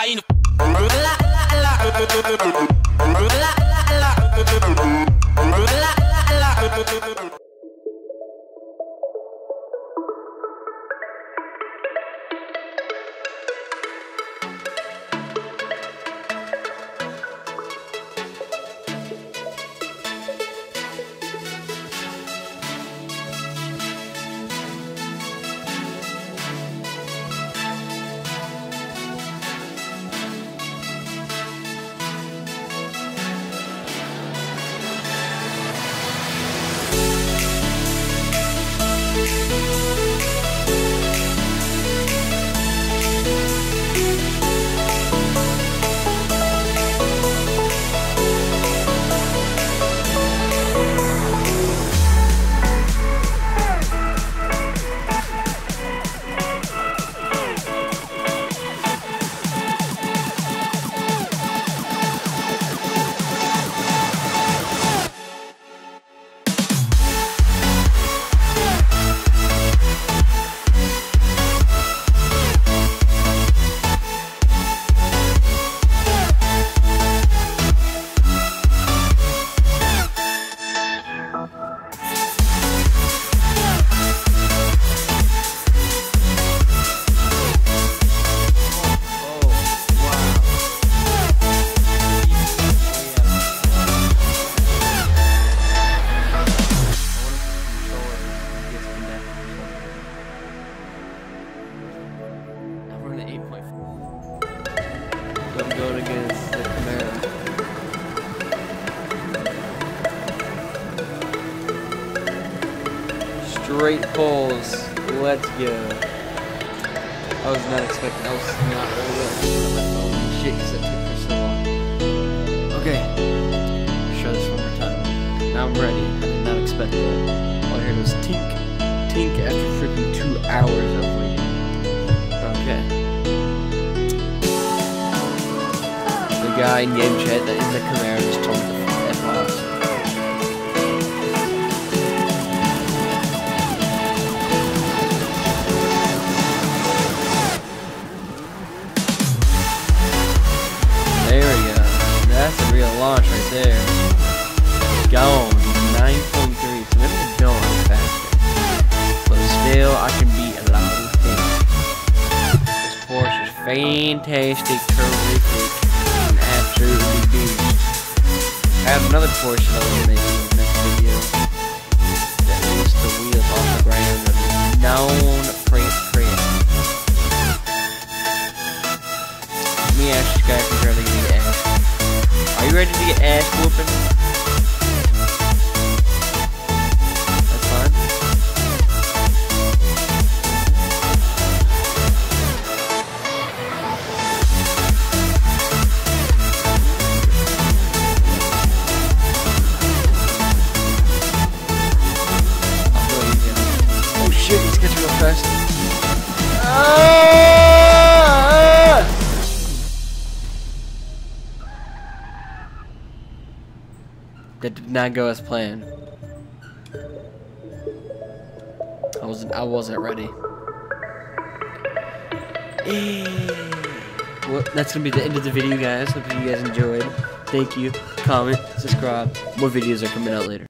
caindo. I'm going against the Camaro. Straight pulls. Let's go. I was not expecting. I was not really my phone. Shit, because it took for so long. Okay. Show this one more time. Now I'm ready. I did not expect that. Guy in game chat that in the Camaro just told to. There we go. That's a real launch right there. Gone. 9.3. So maybe I on faster. But still, I can beat a lot of things. This Porsche is fantastic, another portion of I will make in next video. That lifts the wheels off the ground of known print. Let me ask you guys if you're ready to get ass. Are you ready to get ass whooping? That did not go as planned. I wasn't I wasn't ready. Eh. Well, that's gonna be the end of the video guys. Hope you guys enjoyed. Thank you. Comment, subscribe. More videos are coming out later.